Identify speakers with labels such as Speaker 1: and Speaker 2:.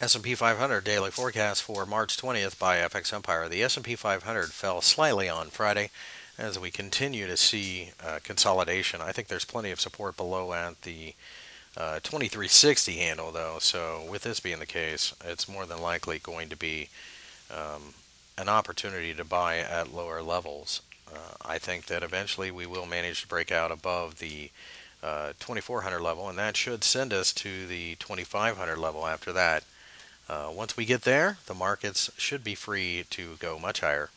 Speaker 1: S&P 500 daily forecast for March 20th by FX Empire. The S&P 500 fell slightly on Friday as we continue to see uh, consolidation. I think there's plenty of support below at the uh, 2360 handle though. So with this being the case, it's more than likely going to be um, an opportunity to buy at lower levels. Uh, I think that eventually we will manage to break out above the uh, 2400 level, and that should send us to the 2500 level after that. Uh, once we get there, the markets should be free to go much higher.